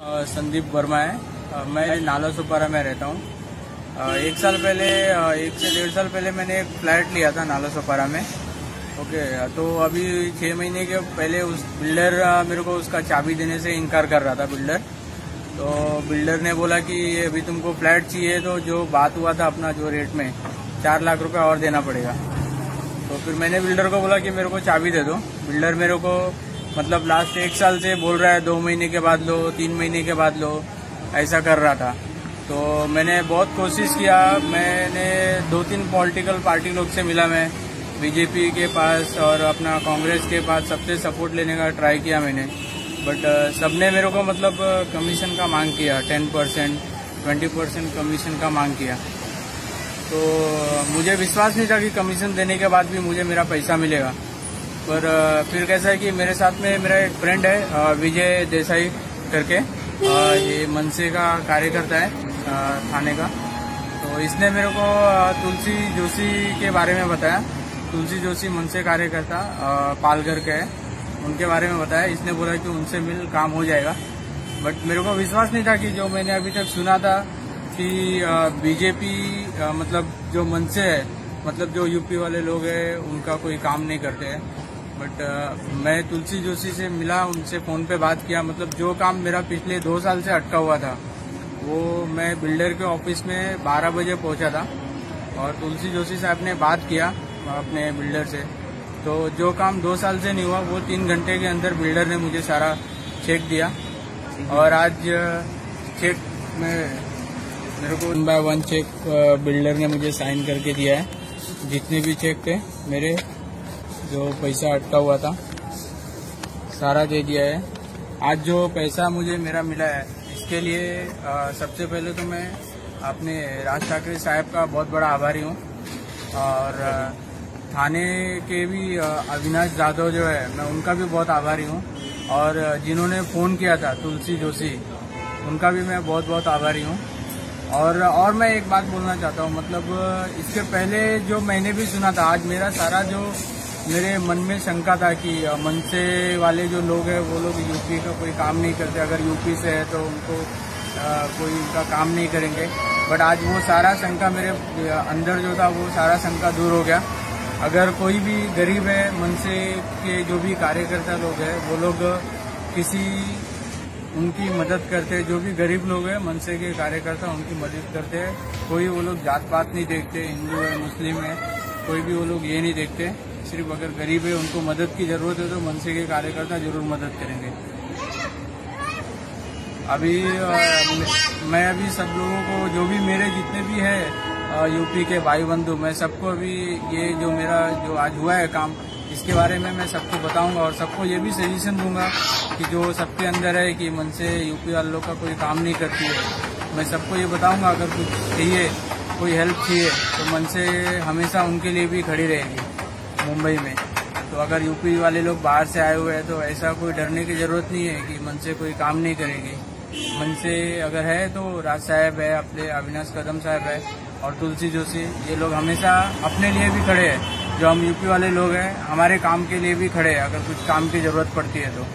संदीप वर्मा है। मैं नाला सुपारा में रहता हूँ। एक साल पहले एक से डेढ़ साल पहले मैंने एक फ्लैट लिया था नाला सुपारा में। ओके तो अभी छः महीने के पहले उस बिल्डर मेरे को उसका चाबी देने से इनकार कर रहा था बिल्डर। तो बिल्डर ने बोला कि अभी तुमको फ्लैट चाहिए तो जो बात हुआ था अपना, जो रेट में, चार लाख रुपये और देना पड़ेगा। तो फिर मैंने बिल्डर को बोला कि मेरे को चाबी दे दो। बिल्डर मेरे को मतलब लास्ट एक साल से बोल रहा है, दो महीने के बाद लो, तीन महीने के बाद लो, ऐसा कर रहा था। तो मैंने बहुत कोशिश किया, मैंने दो तीन पॉलिटिकल पार्टी लोग से मिला मैं बीजेपी के पास और अपना कांग्रेस के पास, सबसे सपोर्ट लेने का ट्राई किया मैंने। बट सबने मेरे को मतलब कमीशन का मांग किया ten percent twenty percent commission का मांग किया। तो मुझे विश्वास नहीं था कि कमीशन देने के बाद भी मुझे मेरा पैसा मिलेगा। पर फिर कैसा है कि मेरे साथ में मेरा एक फ्रेंड है विजय देसाई करके। ये मनसे का कार्यकर्ता है थाने का। तो इसने मेरे को तुलसी जोशी के बारे में बताया। तुलसी जोशी मनसे कार्यकर्ता पालघर के है। उनके बारे में बताया। इसने बोला कि उनसे मिल काम हो जाएगा। बट मेरे को विश्वास नहीं था कि जो मैंने अभी तक सुना था कि बीजेपी मतलब जो मनसे है मतलब जो यूपी वाले लोग हैं, उनका कोई काम नहीं करते हैं। बट मैं तुलसी जोशी से मिला, उनसे फ़ोन पे बात किया। मतलब जो काम मेरा पिछले दो साल से अटका हुआ था, वो मैं बिल्डर के ऑफ़िस में 12 बजे पहुँचा था और तुलसी जोशी साहब ने बात किया अपने बिल्डर से। तो जो काम दो साल से नहीं हुआ, वो तीन घंटे के अंदर बिल्डर ने मुझे सारा चेक दिया। और आज चेक में मेरे को one by one check builder ने मुझे साइन करके दिया है। जितने भी चेक थे, मेरे जो पैसा अटका हुआ था सारा दे दिया है। आज जो पैसा मुझे मेरा मिला है इसके लिए अ, सबसे पहले तो मैं अपने राज ठाकरे साहब का बहुत बड़ा आभारी हूँ। और थाने के भी अविनाश जाधव जो है मैं उनका भी बहुत आभारी हूँ। और जिन्होंने फ़ोन किया था तुलसी जोशी उनका भी मैं बहुत बहुत आभारी हूँ। और और मैं एक बात बोलना चाहता हूँ मतलब इसके पहले जो मैंने भी सुना था आज मेरा सारा जो मेरे मन में शंका था कि मनसे वाले जो लोग हैं वो लोग यूपी का कोई काम नहीं करते। अगर यूपी से है तो उनको अ, कोई उनका काम नहीं करेंगे। बट आज वो सारा शंका मेरे अंदर जो था वो सारा शंका दूर हो गया। अगर कोई भी गरीब है मनसे के जो भी कार्यकर्ता लोग हैं वो लोग किसी उनकी मदद करते जो भी गरीब लोग हैं मनसे के कार्यकर्ता उनकी मदद करते हैं। कोई वो लोग जात पात नहीं देखते हिंदू है मुस्लिम है कोई भी वो लोग ये नहीं देखते। सिर्फ़ अगर गरीब है, उनको मदद की ज़रूरत है तो मनसे के कार्यकर्ता ज़रूर मदद करेंगे। अभी मैं अभी सब लोगों को, जो भी मेरे जितने भी है यूपी के भाई बंधु, मैं सबको अभी ये जो मेरा, जो आज हुआ है काम, इसके बारे में मैं सबको बताऊँगा और सबको ये भी सजेशन दूँगा कि जो सबके अंदर है कि मन से यूपी वालों का कोई काम नहीं करती है, मैं सबको ये बताऊँगा, अगर कुछ चाहिए, कोई हेल्प चाहिए तो मन से हमेशा उनके लिए भी खड़ी रहेगी। मुंबई में। तो अगर यूपी वाले लोग बाहर से आए हुए हैं तो ऐसा कोई डरने की ज़रूरत नहीं है कि मन से कोई काम नहीं करेगी। मन से अगर है तो राज साहेब है, अपने अविनाश कदम साहब है और तुलसी जोशी, ये लोग हमेशा अपने लिए भी खड़े हैं। जो हम यूपी वाले लोग हैं, हमारे काम के लिए भी खड़े हैं, अगर कुछ काम की ज़रूरत पड़ती है तो।